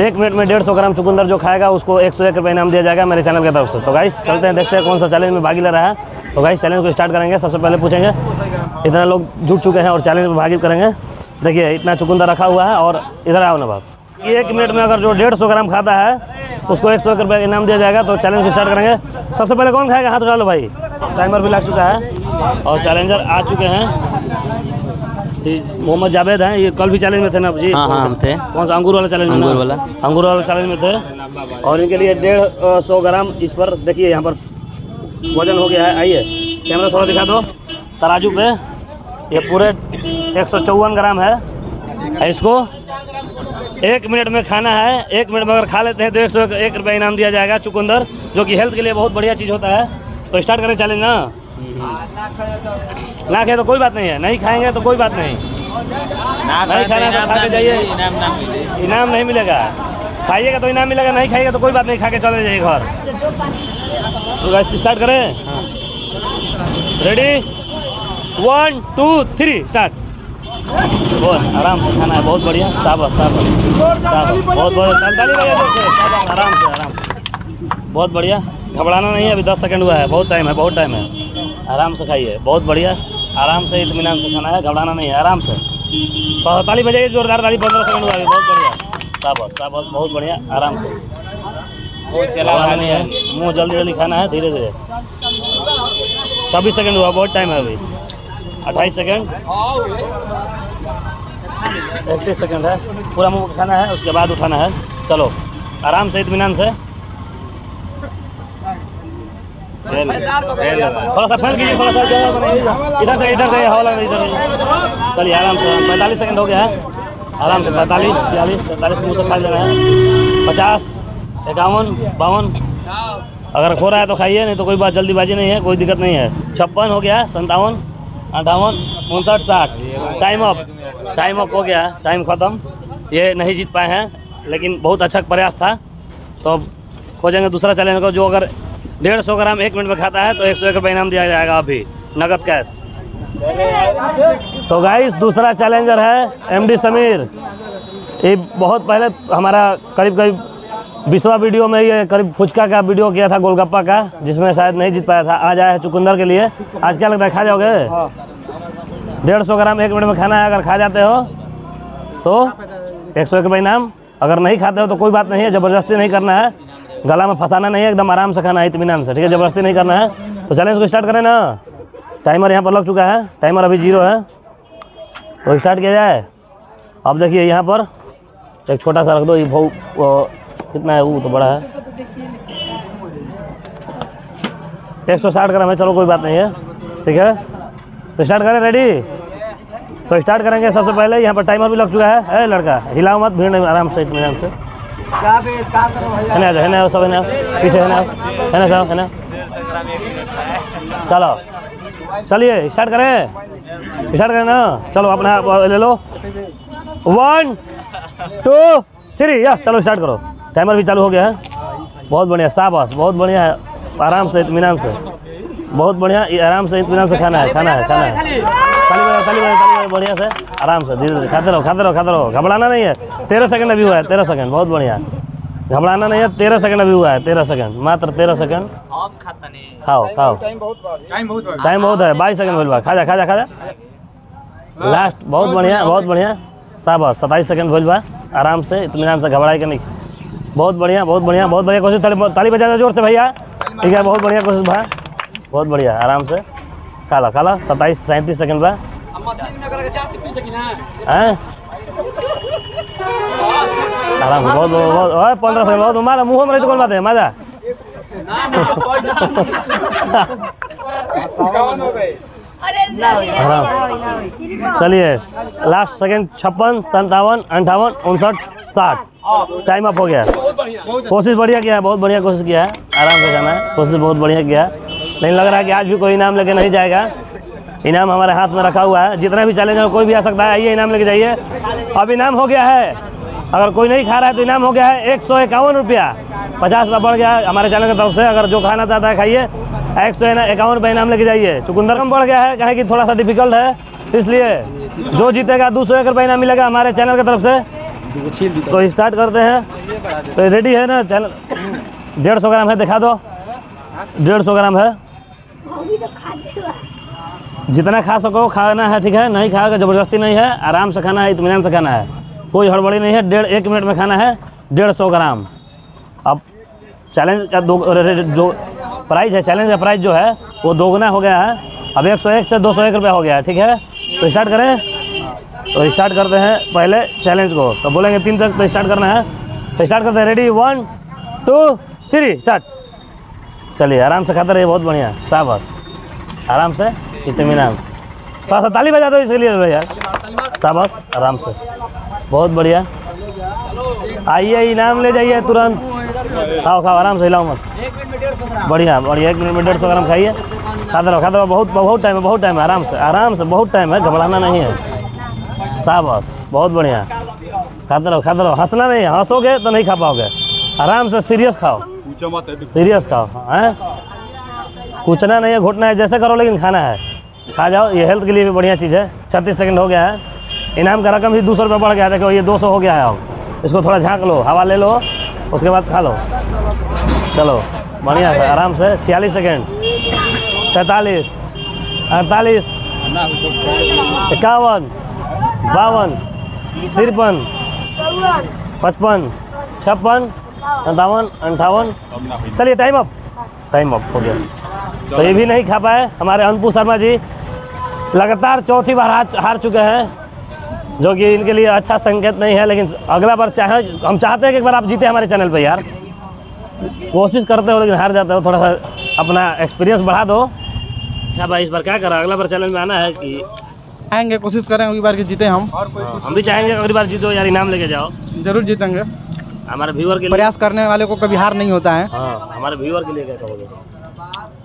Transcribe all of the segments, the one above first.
एक मिनट में डेढ़ सौ ग्राम चुकंदर जो खाएगा, उसको एक सौ एक रुपये इनाम दिया जाएगा मेरे चैनल की तरफ़ से। तो गाइस चलते हैं, देखते हैं कौन सा चैलेंज में भागी ले रहा है। तो गाइस चैलेंज को स्टार्ट करेंगे, सबसे पहले पूछेंगे, इतना लोग जुट चुके हैं और चैलेंज में भागी करेंगे। देखिए, इतना चुकंदर रखा हुआ है और इधर आओ ना नवाब एक मिनट में अगर जो डेढ़ सौ ग्राम खाता है, उसको एक सौ एक रुपये इनाम दिया जाएगा तो चैलेंज को स्टार्ट करेंगे। सबसे पहले कौन खाएगा? हाथ उठा लो भाई। टाइमर भी लग चुका है और चैलेंजर आ चुके हैं। हम थे। कौन सा अंगूर वाला चैलेंज में ना? अंगूर वाला। अंगूर वाला चैलेंज में थे। और इनके लिए डेढ़ सौ ग्राम इस पर देखिए यहाँ पर वज़न हो गया है। आइए कैमरा थोड़ा दिखा दो। तराजू पे ये पूरे एक सौ चौवन ग्राम है। है इसको एक मिनट में खाना है। एक मिनट में अगर खा लेते हैं तो एक सौ एक रुपये इनाम दिया जाएगा चुकंदर जो कि हेल्थ के लिए बहुत बढ़िया चीज़ होता है। तो स्टार्ट करें चैलेंज ना। ना खाए तो कोई बात नहीं है। नहीं खाएँगे तो कोई बात नहीं। नहीं खाना तो खा के जाइए। इनाम ना मिले। इनाम नहीं मिलेगा। खाइएगा तो इनाम मिलेगा नहीं खाइएगा तो कोई बात नहीं खा के चले जाइए घर। तो गाइस स्टार्ट करें। Ready one two three start बहुत आराम से खाना है बहुत बढ़िया। शाबाश शाबाश। शाबाश। बहुत बहुत ताली आराम से आराम बहुत बढ़िया। घबराना नहीं है अभी दस सेकंड हुआ है। बहुत टाइम है बहुत टाइम है। आराम से खाइए। बहुत बढ़िया। आराम से इतमान से खाना है घबराना नहीं है आराम से। तो ताली बजाइए जोरदार ताली पंद्रह सेकंड बहुत बढ़िया। शाबाश शाबाश बहुत बढ़िया। आराम से। घबराना नहीं है। मुँह जल्दी जल्दी खाना है धीरे धीरे। छब्बीस सेकंड हुआ बहुत टाइम है अभी। अट्ठाईस सेकंड। इकतीस सेकंड है। पूरा मुँह खाना है उसके बाद उठाना है। चलो आराम से इतमान से। थोड़ा सा फैल कीजिए थोड़ा सा इधर से इधर से हवा लग इधर से। चलिए आराम से पैंतालीस सेकंड हो गया है। आराम से पैंतालीस छियालीस सैंतालीस मुँह से खा लेना है। पचास इक्यावन बावन। अगर खो रहा है तो खाइए नहीं तो कोई बात जल्दीबाजी नहीं है कोई दिक्कत नहीं है। छप्पन हो गया संतावन अट्ठावन उनसठ साठ। टाइम अप टाइम अप हो गया टाइम ख़त्म। ये नहीं जीत पाए हैं लेकिन बहुत अच्छा प्रयास था। तो अब खोजेंगे दूसरा चैलेंज को जो अगर डेढ़ सौ ग्राम एक मिनट में खाता है तो एक सौ एक रुपये इनाम दिया जाएगा अभी, नगद कैश तो गाइस दूसरा चैलेंजर है एमडी समीर। ये बहुत पहले हमारा करीब करीब बीसवा वीडियो में ये करीब फुचका का वीडियो किया था, गोलगप्पा का, जिसमें शायद नहीं जीत पाया था। आज आया है चुकंदर के लिए। आज क्या लगता है, खा जाओगे? डेढ़ सौ ग्राम एक मिनट में खाना है, अगर खा जाते हो तो एक सौ एक रुपये इनाम। अगर नहीं खाते हो तो कोई बात नहीं है, ज़बरदस्ती नहीं करना है। गला में फंसाना नहीं है एकदम आराम से खाना है इतमान से ठीक है? ज़बरदस्ती नहीं करना है। तो चलें इसको स्टार्ट करें ना। टाइमर यहाँ पर लग चुका है। टाइमर अभी ज़ीरो है। तो स्टार्ट किया जाए। अब देखिए यहाँ पर एक छोटा सा रख दो ये बहुत वो, कितना है? वो तो बड़ा है। एक सौ साठ ग्राम है चलो कोई बात नहीं है। ठीक है? तो स्टार्ट करें रेडी तो स्टार्ट करेंगे सबसे पहले यहाँ पर टाइमर भी लग चुका है। ए लड़का हिलाओ मत भीड़ आराम से इतमान से। है ना है ना, सब है ना? पीछे है ना? है ना, सब? है ना? चलो। चलिए स्टार्ट करें। स्टार्ट करें ना? चलो, अपना ले लो। वन टू थ्री यस चलो स्टार्ट करो। टाइमर भी चालू हो गया है। बहुत बढ़िया, शाबाश, बहुत बढ़िया है। आराम से इतमान से। बहुत बढ़िया, आराम से इतमान से खाना है खाना है खाना है। ताली बजाओ ताली बजाओ ताली बजाओ बढ़िया से आराम से धीरे धीरे खाते रहो खाते रहो खाते रहो घबराना नहीं है तेरह सेकंड अभी हुआ है तेरह सेकंड बहुत बढ़िया घबराना नहीं है तेरह सेकंड अभी हुआ है तेरह सेकंड मात्र तेरह सेकंड खाओ खाओ। टाइम बहुत है। बाईस सेकंड भूल खा जा खा जा खा जा। लास्ट बहुत बढ़िया बहुत बढ़िया शाबाश सत्ताईस सेकंड भूल बा आराम से इतमान से घबराई के नहीं। बहुत बढ़िया बहुत बढ़िया बहुत बढ़िया कोशिश ताली ताली बजा ज़ोर से भैया। ठीक है बहुत बढ़िया कोशिश भाई बहुत बढ़िया आराम से। खा ला खा सत्ताईस, सैंतीस सेकंड बा। हैं? बहुत बहुत पंद्रह सेकंड, बहुत। मारा, मुँह में बात है मज़ा चलिए लास्ट सेकंड छप्पन संतावन अंठावन, उनसठ, साठ। टाइम अप हो गया। कोशिश बढ़िया किया है बहुत बढ़िया कोशिश किया। है आराम से जाना है। कोशिश बहुत बढ़िया किया। है लेकिन लग रहा है कि आज भी कोई इनाम लेके नहीं जाएगा। इनाम हमारे हाथ में रखा हुआ है। जितना भी चैलेंज कोई भी आ सकता है, आइए इनाम लेके जाइए। अब इनाम हो गया है। अगर कोई नहीं खा रहा है तो इनाम हो गया है। एक सौ इक्यावन रुपया। पचास रुपया बढ़ गया हमारे चैनल की तरफ़ से। अगर जो खाना चाहता है, खाइए। एक सौ इक्यावन रुपये इनाम लेके जाइए। चुकंदर कम बढ़ गया है। कहें कि थोड़ा सा डिफ़िकल्ट है। इसलिए जो जीतेगा, दो सौ एक रुपये इनाम मिलेगा हमारे चैनल की तरफ़ से। तो स्टार्ट करते हैं। तो रेडी है ना? चैनल डेढ़ सौ ग्राम है, दिखा दो। डेढ़ सौ ग्राम है। जितना खा सको, खाना है, ठीक है? नहीं खाओगे, ज़बरदस्ती नहीं है, आराम से खाना है, इत्मीनान से खाना है। कोई हड़बड़ी नहीं है, डेढ़, एक मिनट में खाना है, डेढ़ सौ ग्राम। अब चैलेंज का दो जो प्राइस है चैलेंज का प्राइस जो है, वो दोगुना हो गया है। अब एक सौ एक से दो सौ एक रुपया हो गया है, ठीक है? तो स्टार्ट करें। तो स्टार्ट करते हैं पहले चैलेंज को। तो बोलेंगे, तीन तक तो स्टार्ट करना है। तो स्टार्ट करते हैं ready one two three start चलिए, आराम से खाते रहिए, बहुत बढ़िया, शाबाश। आराम से इतमान से। थोड़ा सा ताली बजा दो इसके लिए भैया शाबाश, आराम से। बहुत बढ़िया। आइए, इनाम ले जाइए तुरंत। खाओ खाओ, आराम से हिलाओ मत। बढ़िया बढ़िया, एक मिनट में डेढ़ सौ ग्राम खाइए। खाते रहो खाते रहो, बहुत बहुत टाइम है, बहुत टाइम है, आराम से आराम से, बहुत टाइम है, घबराना नहीं है। शाबाश, बहुत बढ़िया। खाते रहो खाते रहो, हंसना नहीं है, हंसोगे तो नहीं खा पाओगे। आराम से, सीरियस खाओ। सीरियस खाओ हैं कूचना नहीं है, घुटना है, जैसे करो, लेकिन खाना है। खा जाओ, ये हेल्थ के लिए भी बढ़िया चीज़ है। छत्तीस सेकंड हो गया है। इनाम का रकम भी दो सौ रुपये बढ़ गया देखो, ये दो सौ हो गया है अब। इसको थोड़ा झाँक लो, हवा ले लो, उसके बाद खा लो। चलो, बढ़िया है, आराम से। छियालीस सेकेंड सैंतालीस, अड़तालीस, इक्यावन, बावन, तिरपन, पचपन, छप्पन अंठावन अंठावन। चलिए टाइम अप टाइम अप हो गया। तो ये भी नहीं खा पाए हमारे अनपू शर्मा जी। लगातार चौथी बार हार चुके हैं जो कि इनके लिए अच्छा संकेत नहीं है लेकिन अगला बार चाहे हम चाहते हैं कि एक बार आप जीते हमारे चैनल पे यार। कोशिश करते हो लेकिन हार जाते हो थोड़ा सा अपना एक्सपीरियंस बढ़ा दो। क्या भाई इस बार क्या करा? अगला बार चैनल में आना है कि आएँगे कोशिश करें अगली बार की जीते हम। हम भी चाहेंगे अगली बार जीतो यार इनाम लेके जाओ। ज़रूर जीतेंगे। हमारे व्यूअर के प्रयास करने वाले को कभी हार नहीं होता है। हाँ हमारे व्यूअर के लिए क्या कहोगे?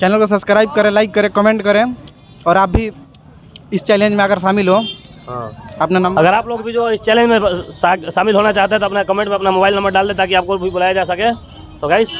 चैनल को सब्सक्राइब करें लाइक करें कमेंट करें। और आप भी इस चैलेंज में अगर शामिल हो हाँ। अपना नंबर अगर आप लोग भी जो इस चैलेंज में शामिल होना चाहते हैं तो अपना कमेंट में अपना मोबाइल नंबर डाल दें ताकि आपको भी बुलाया जा सके। तो गाइस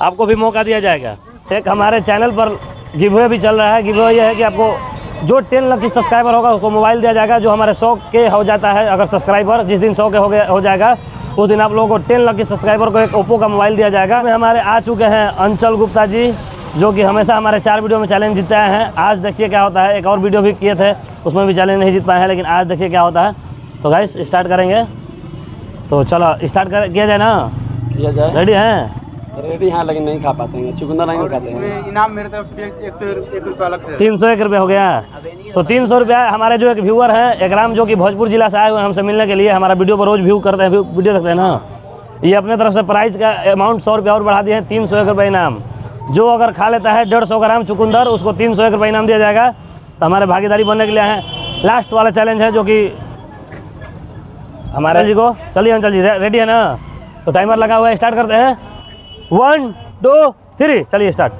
आपको भी मौका दिया जाएगा। एक हमारे चैनल पर गिवे भी चल रहा है। गिवे ये है कि आपको जो टेन लाख की सब्सक्राइबर होगा उसको मोबाइल दिया जाएगा जो हमारे सौ के हो जाता है अगर सब्सक्राइबर जिस दिन सौ के हो गया हो जाएगा। उस दिन आप लोगों को टेन लाख की सब्सक्राइबर को एक ओप्पो का मोबाइल दिया जाएगा। में हमारे आ चुके हैं अंचल गुप्ता जी जो कि हमेशा हमारे चार वीडियो में चैलेंज जीतते हैं। आज देखिए क्या होता है एक और वीडियो भी किए थे उसमें भी चैलेंज नहीं जीत पाए हैं लेकिन आज देखिए क्या होता है। तो गाइस स्टार्ट करेंगे। तो चलो स्टार्ट कर किया जाए ना? किया जाए। रेडी हैं? रेडी हाँ लेकिन नहीं खा पाते हैं। चुकंदर नहीं खाते हैं। इनाम मेरे तरफ़ से एक सौ एक रुपये अलग से तीन सौ एक रुपये हो गया। तो तीन सौ रुपया हमारे जो एक व्यूअर हैं एकराम जो कि भोजपुर जिला से आए हुए हैं हमसे मिलने के लिए हमारा वीडियो पर रोज व्यू करते हैं वीडियो देखते हैं ना। ये अपने तरफ़ से प्राइस का अमाउंट सौ रुपया और बढ़ा दिए हैं तीन सौ एक रुपये इनाम। जो अगर खा लेता है डेढ़ सौ ग्राम चुकंदर उसको तीन सौ एक रुपये इनाम दिया जाएगा। तो हमारे भागीदारी बनने के लिए हैं। लास्ट वाला चैलेंज है जो कि हमारे जी को चलिए अंचल जी रेडी है ना? तो टाइमर लगा हुआ है स्टार्ट करते हैं। वन टू थ्री चलिए स्टार्ट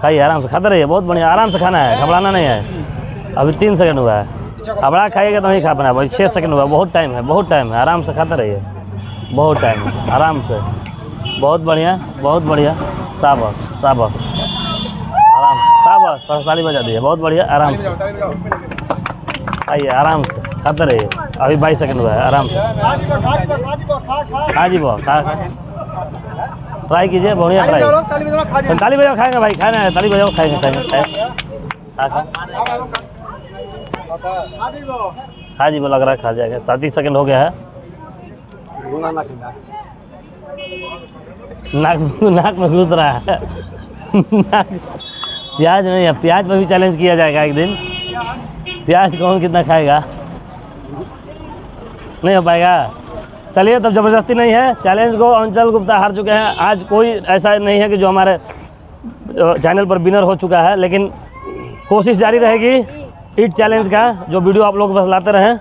खाइए, आराम से खाते रहिए। बहुत बढ़िया, आराम से खाना है। घबराना नहीं है। अभी तीन सेकंड हुआ है। घबरा खाइएगा तो नहीं खा पाना भाई छः सेकंड हुआ बहुत टाइम है, बहुत टाइम है। आराम से खाते रहिए। बहुत टाइम है। आराम से। बहुत बढ़िया बहुत बढ़िया। साबक साबक आराम थोड़ा ताली बजा दीजिए। बहुत बढ़िया, आराम से। आइए आराम से। खाते रहिए। अभी बाईस सेकंड हुआ है। आराम से। हाँ जी खा खा। ट्राई कीजिए बढ़िया ट्राई ताली बजाओ खाएँगे भाई खाना है ताली बजाओ खाएँगे खाएँगे खा हाँ जी वो लग रहा है खा जाएगा। सात ही सेकंड हो गया है। नाक नाक में घुस रहा है। प्याज नहीं है प्याज पर भी चैलेंज किया जाएगा एक दिन। प्याज कौन कितना खाएगा? नहीं हो पाएगा? चलिए तब ज़बरदस्ती नहीं है। चैलेंज को अंचल गुप्ता हार चुके हैं। आज कोई ऐसा नहीं है कि जो हमारे चैनल पर विनर हो चुका है लेकिन कोशिश जारी रहेगी ईट चैलेंज का जो वीडियो आप लोग बस लाते रहें।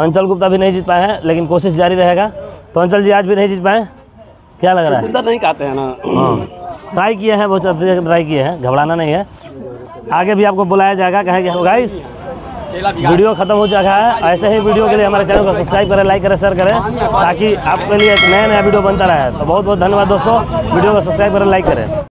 अंचल गुप्ता भी नहीं जीत पाए हैं लेकिन कोशिश जारी रहेगा। तो अंचल जी आज भी नहीं जीत पाए। क्या लग रहा है? नहीं खाते हैं ना। हाँ। ट्राई किए हैं बहुत ट्राई किए हैं। घबराना नहीं है। आगे भी आपको बुलाया जाएगा कहें कि गाइस वीडियो खत्म हो चुका है। ऐसे ही वीडियो के लिए हमारे चैनल को सब्सक्राइब करें लाइक करें शेयर करें, ताकि आपके लिए एक नया नया वीडियो बनता रहे। तो बहुत बहुत धन्यवाद दोस्तों। वीडियो को सब्सक्राइब करें लाइक करें।